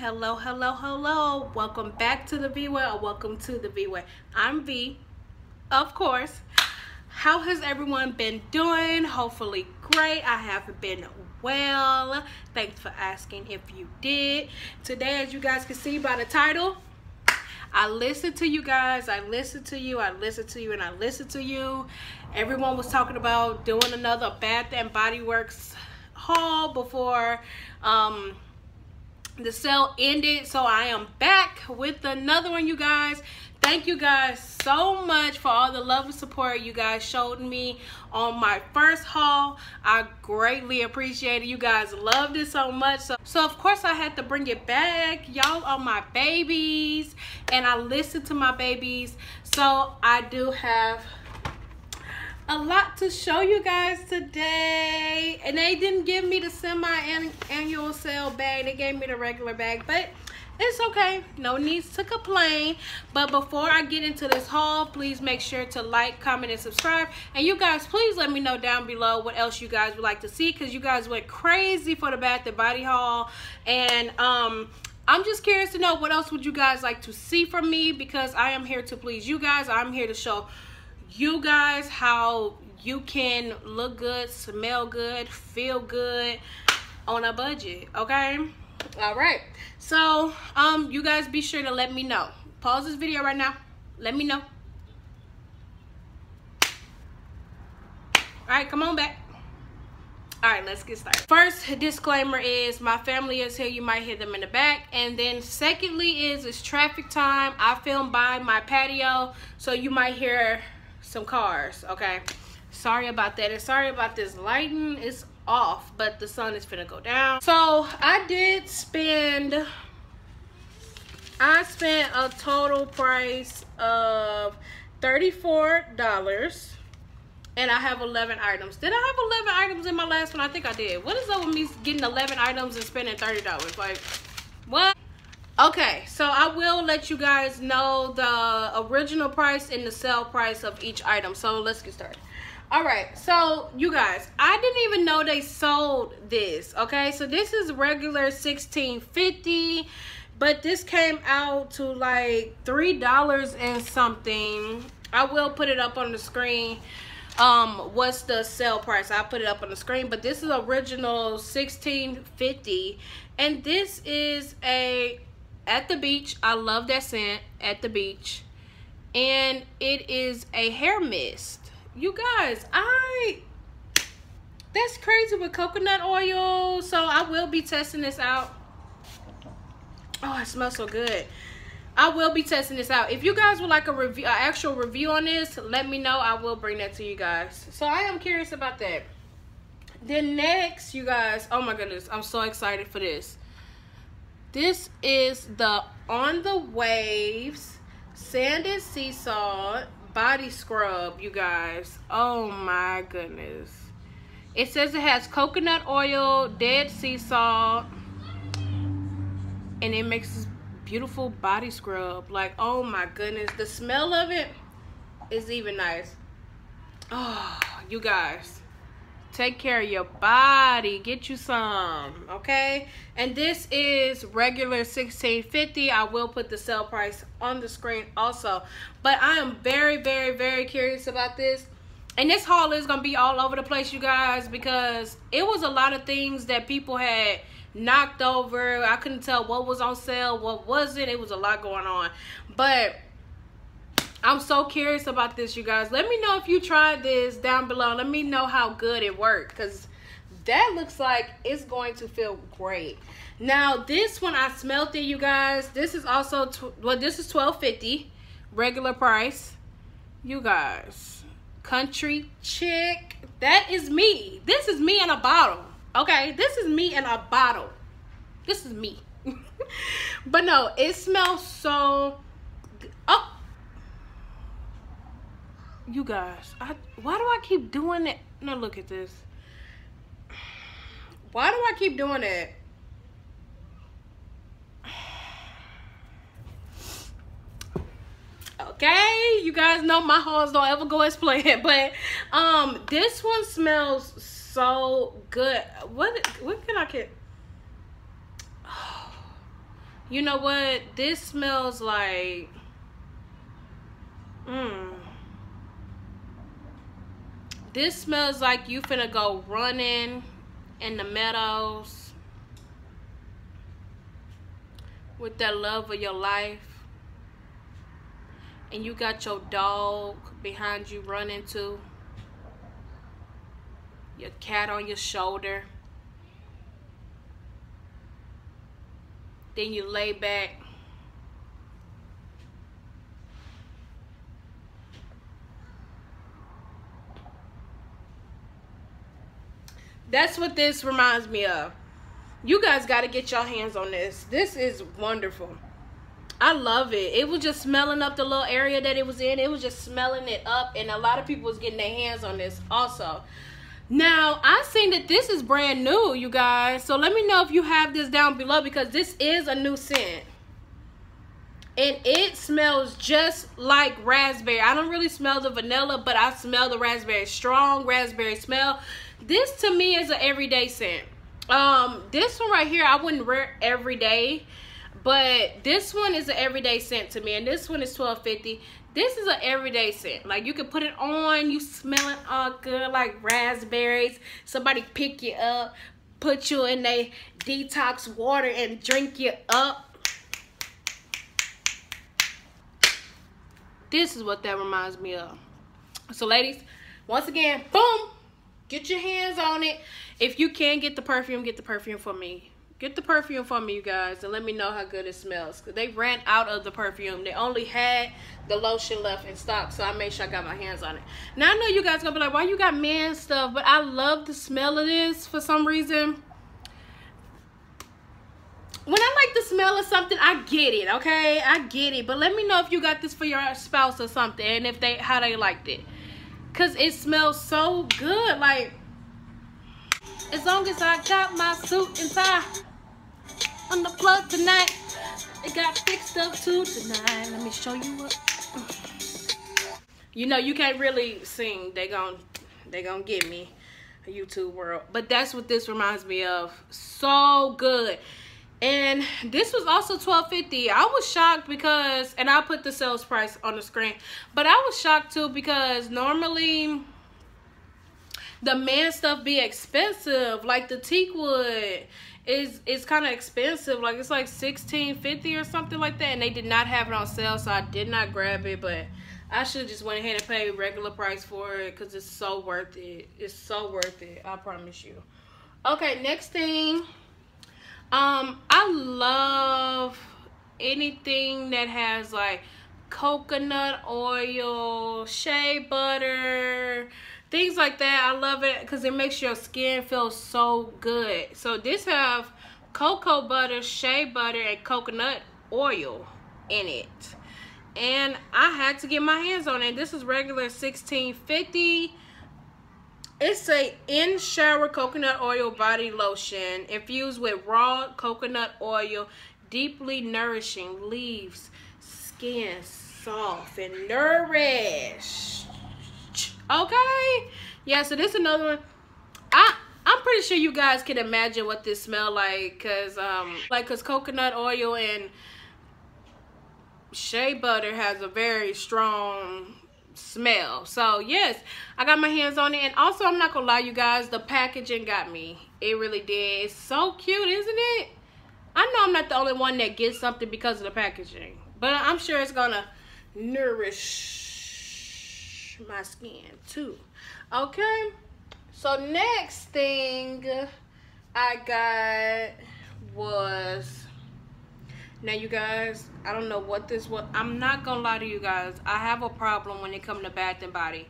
Hello, hello, hello. Welcome back to the Vee Way or welcome to the Vee Way. I'm Vee, of course. How has everyone been doing? Hopefully great. I have been well. Thanks for asking if you did. Today, as you guys can see by the title, I listened to you guys. I listened to you. I listened to you and I listened to you. Everyone was talking about doing another Bath and Body Works haul before um the sale ended so i am back with another one you guys. Thank you guys so much for all the love and support you guys showed me on my first haul. I greatly appreciate it. You guys loved it so much. So, so of course i had to bring it back. Y'all are my babies and i listen to my babies so i do have a lot to show you guys today. And they didn't give me the semi-annual sale bag. They gave me the regular bag but it's okay. No needs to complain. But before i get into this haul please make sure to like comment and subscribe. And you guys please let me know down below what else you guys would like to see because you guys went crazy for the bath and body haul. And um I'm just curious to know what else would you guys like to see from me because I am here to please you guys. I'm here to show you guys how you can look good, smell good, feel good on a budget, okay? All right. So, um, you guys be sure to let me know. Pause this video right now. Let me know. All right, come on back. All right, let's get started. First disclaimer is my family is here. You might hear them in the back. And then secondly is it's traffic time. I film by my patio, so you might hear some cars, okay? Sorry about that. And sorry about this lighting. It's off, but the sun is finna go down. So I did spend, I spent a total price of $34 and I have 11 items. Did I have 11 items in my last one? I think I did. What is up with me getting 11 items and spending $30? Like, what? Okay, so I will let you guys know the original price and the sale price of each item. So let's get started. All right, so you guys, I didn't even know they sold this. Okay, so this is regular 16.50, but this came out to like three dollars and something. I will put it up on the screen. Um, what's the sale price? I'll put it up on the screen, but this is original 16.50, and this is a at the beach. I love that scent at the beach. And it is a hair mist. You guys, I that's crazy with coconut oil. So I will be testing this out. Oh, it smells so good. I will be testing this out. If you guys would like a review, an actual review on this, let me know. I will bring that to you guys. So I am curious about that. Then next, you guys, oh my goodness, I'm so excited for this. This is the On the Waves Sand and Sea Salt Body Scrub, you guys. Oh my goodness. It says it has coconut oil, dead sea salt, and it makes this beautiful body scrub. Like, oh my goodness. The smell of it is even nice. Oh, you guys take care of your body. Get you some okay? And this is regular 1650 i will put the sale price on the screen also. But i am very very very curious about this. And this haul is gonna be all over the place you guys because it was a lot of things that people had knocked over. I couldn't tell what was on sale what wasn't. It was a lot going on. But I'm so curious about this, you guys. Let me know if you tried this down below. Let me know how good it worked because that looks like it's going to feel great. Now, this one, I smelled it, you guys. This is also, well, this is twelve fifty, regular price. You guys, country chick. That is me. This is me in a bottle. Okay, this is me in a bottle. This is me. but no, it smells so... Oh, you guys, I why do I keep doing it? No, look at this. Why do I keep doing it? Okay, you guys know my hauls don't ever go as planned, but um, this one smells so good. What what can I get? You know what? This smells like. Mmm. This smells like you finna go running in the meadows with that love of your life. And you got your dog behind you running too. Your cat on your shoulder. Then you lay back. That's what this reminds me of. You guys got to get your hands on this. This is wonderful. I love it. It was just smelling up the little area that it was in. It was just smelling it up. And a lot of people was getting their hands on this also. Now, I seen that this is brand new, you guys. So let me know if you have this down below because this is a new scent. And it smells just like raspberry. I don't really smell the vanilla, but I smell the raspberry. Strong raspberry smell. This to me is an everyday scent. Um, this one right here, I wouldn't wear every day. But this one is an everyday scent to me. And this one is twelve fifty. This is an everyday scent. Like you can put it on, you smell it all good like raspberries. Somebody pick you up, put you in a detox water and drink you up. This is what that reminds me of. So ladies, once again, boom, get your hands on it. If you can get the perfume, get the perfume for me. Get the perfume for me, you guys, and let me know how good it smells. Cause they ran out of the perfume. They only had the lotion left in stock, so I made sure I got my hands on it. Now I know you guys gonna be like, "Why you got man stuff?" But I love the smell of this for some reason. When I like the smell of something, I get it. Okay, I get it. But let me know if you got this for your spouse or something, and if they how they liked it, cause it smells so good. Like as long as I got my suit and tie on the plug tonight. It got fixed up too tonight. Let me show you what. You know, you can't really sing. They gon' they gonna get me YouTube world. But that's what this reminds me of. So good. And this was also twelve fifty. I was shocked because, and I'll put the sales price on the screen. But I was shocked too because normally the man stuff be expensive. Like the teak wood is is kind of expensive. Like it's like sixteen fifty or something like that, and they did not have it on sale, so I did not grab it. But I should have just went ahead and paid regular price for it because it's so worth it. It's so worth it. I promise you. Okay, next thing. Um, I love anything that has like coconut oil, shea butter, things like that. I love it because it makes your skin feel so good. So this have cocoa butter shea butter and coconut oil in it. And i had to get my hands on it. This is regular 1650 it's a in shower coconut oil body lotion infused with raw coconut oil deeply nourishing leaves skin soft and nourished Okay? Yeah, so this is another one. I I'm pretty sure you guys can imagine what this smell like cuz um like cuz coconut oil and shea butter has a very strong smell. So, yes, I got my hands on it and also I'm not to lie you guys, the packaging got me. It really did. It's so cute, isn't it? I know I'm not the only one that gets something because of the packaging, but I'm sure it's to nourish my skin too. Okay. So next thing I got was now you guys, I don't know what this was. I'm not gonna lie to you guys. I have a problem when it comes to Bath and Body.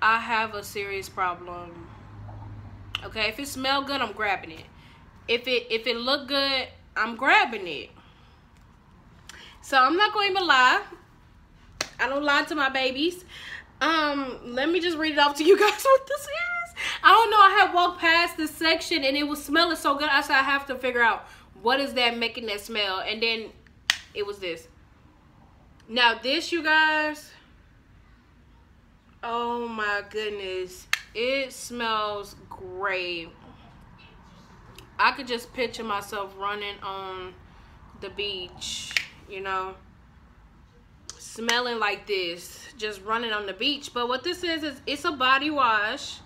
I have a serious problem. Okay, if it smell good, I'm grabbing it. If it if it look good, I'm grabbing it. So I'm not going to lie. I don't lie to my babies. Um, let me just read it off to you guys what this is. I don't know. I had walked past this section and it was smelling so good. I said I have to figure out what is that making that smell. And then it was this. Now this, you guys. Oh my goodness. It smells great. I could just picture myself running on the beach, you know, smelling like this, just running on the beach. But what this is, is it's a body wash.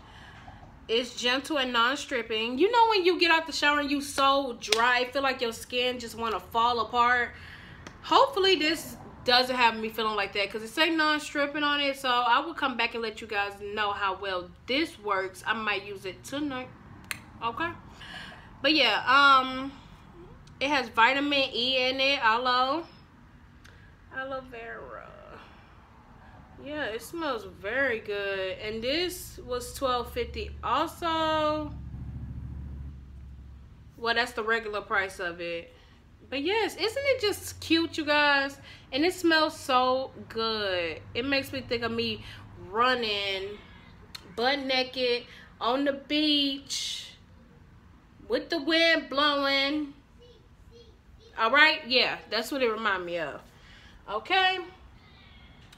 It's gentle and non-stripping. You know when you get out the shower and you so dry, feel like your skin just want to fall apart. Hopefully this doesn't have me feeling like that because it say non-stripping on it. So I will come back and let you guys know how well this works. I might use it tonight. Okay. But yeah, um, it has vitamin E in it. Aloe. Aloe vera. Yeah, it smells very good. And this was twelve fifty. also. Well, that's the regular price of it. But yes, isn't it just cute, you guys? And it smells so good. It makes me think of me running butt naked on the beach with the wind blowing. All right? Yeah, that's what it remind me of. Okay?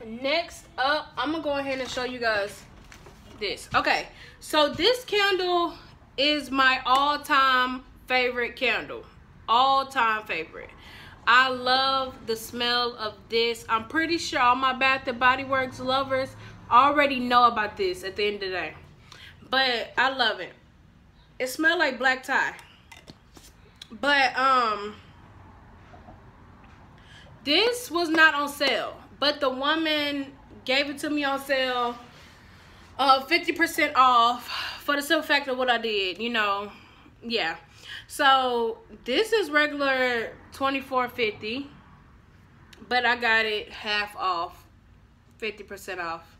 Next up, I'm to go ahead and show you guys this. Okay, so this candle is my all-time favorite candle all-time favorite. I love the smell of this. I'm pretty sure all my Bath and Body Works lovers already know about this at the end of the day. But I love it. It smells like black tie. But um this was not on sale. But the woman gave it to me on sale uh 50% off for the simple fact of what I did, you know. Yeah. So this is regular twenty four fifty, but I got it half off, 50% off.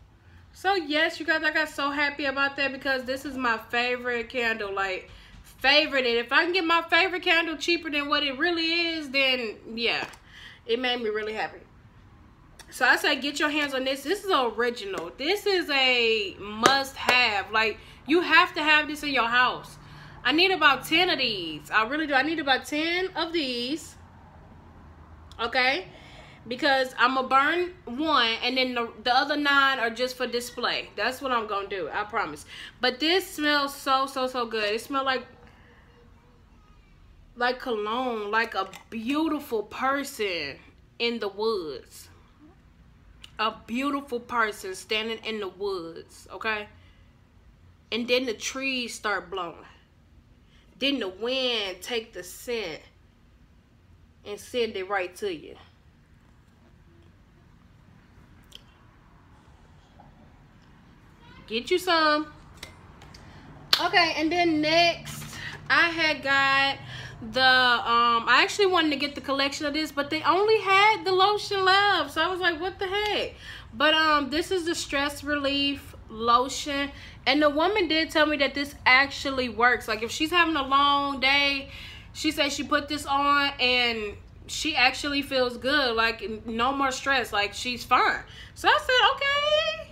So yes, you guys, I got so happy about that because this is my favorite candle, like favorite. And if I can get my favorite candle cheaper than what it really is, then yeah, it made me really happy. So I say get your hands on this. This is original. This is a must have. Like you have to have this in your house. I need about 10 of these. I really do. I need about 10 of these. Okay? Because I'm going to burn one and then the, the other nine are just for display. That's what I'm going to do. I promise. But this smells so, so, so good. It smells like like cologne. Like a beautiful person in the woods. A beautiful person standing in the woods. Okay? And then the trees start blowing. Then the wind take the scent and send it right to you. Get you some. Okay, and then next, I had got the, um, I actually wanted to get the collection of this, but they only had the lotion left. So I was like, what the heck? But, um, this is the stress relief lotion and the woman did tell me that this actually works. Like if she's having a long day, she said she put this on and she actually feels good. Like no more stress. Like she's fine. So I said, okay.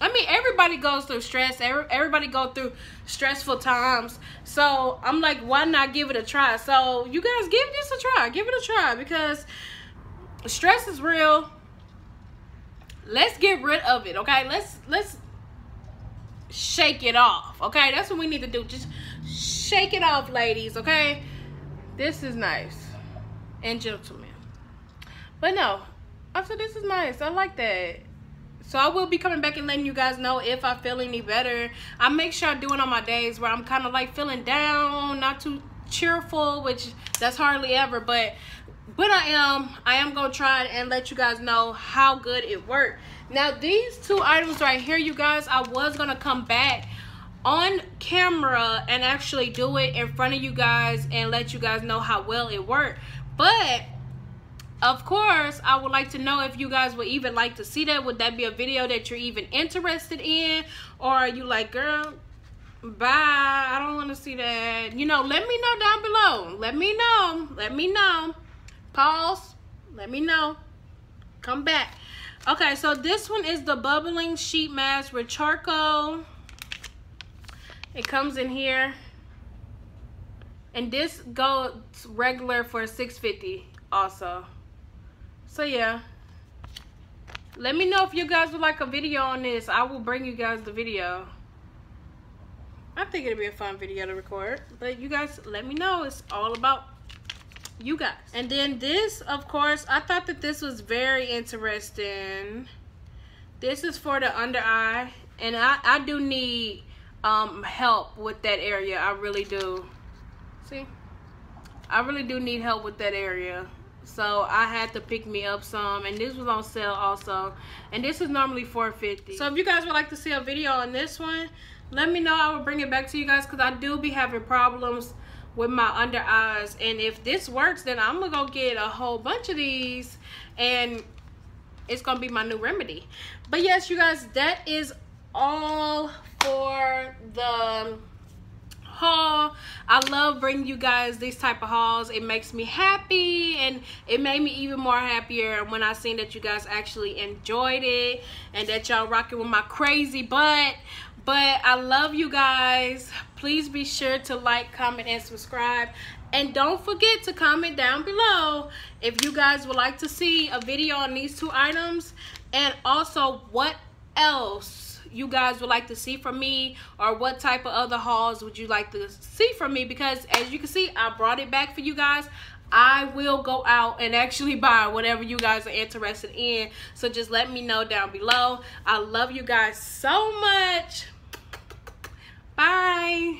I mean, everybody goes through stress. Everybody go through stressful times. So I'm like, why not give it a try? So you guys give this a try. Give it a try because stress is real. Let's get rid of it. Okay. Let's let's shake it off. Okay, that's what we need to do. Just shake it off, ladies. Okay, this is nice and gentlemen. But no, I said this is nice. I like that. So I will be coming back and letting you guys know if I feel any better. I make sure I do it on my days where I'm kind of like feeling down, not too cheerful, which that's hardly ever. But when I am, I am going to try and let you guys know how good it worked. Now, these two items right here, you guys, I was going to come back on camera and actually do it in front of you guys and let you guys know how well it worked. But, of course, I would like to know if you guys would even like to see that. Would that be a video that you're even interested in? Or are you like, girl, bye, I don't want to see that. You know, let me know down below. Let me know. Let me know. Pause. Let me know. Come back. Okay, so this one is the Bubbling Sheet Mask with charcoal. It comes in here. And this goes regular for 650 also. So yeah. Let me know if you guys would like a video on this. I will bring you guys the video. I think it'll be a fun video to record. But you guys let me know. It's all about you guys. And then this, of course, I thought that this was very interesting. This is for the under eye. And I, I do need um, help with that area. I really do. See? I really do need help with that area. So I had to pick me up some. And this was on sale also. And this is normally 450 So if you guys would like to see a video on this one, let me know. I will bring it back to you guys. Because I do be having problems with my under eyes. And if this works, then I'm to go get a whole bunch of these. And it's to be my new remedy. But yes, you guys, that is all for the haul. I love bringing you guys these type of hauls. It makes me happy and it made me even more happier when i seen that you guys actually enjoyed it and that y'all rocking with my crazy butt. But i love you guys. Please be sure to like comment and subscribe. And don't forget to comment down below if you guys would like to see a video on these two items. And also what else you guys would like to see from me or what type of other hauls would you like to see from me? Because as you can see I brought it back for you guys. I will go out and actually buy whatever you guys are interested in. So just let me know down below. I love you guys so much. Bye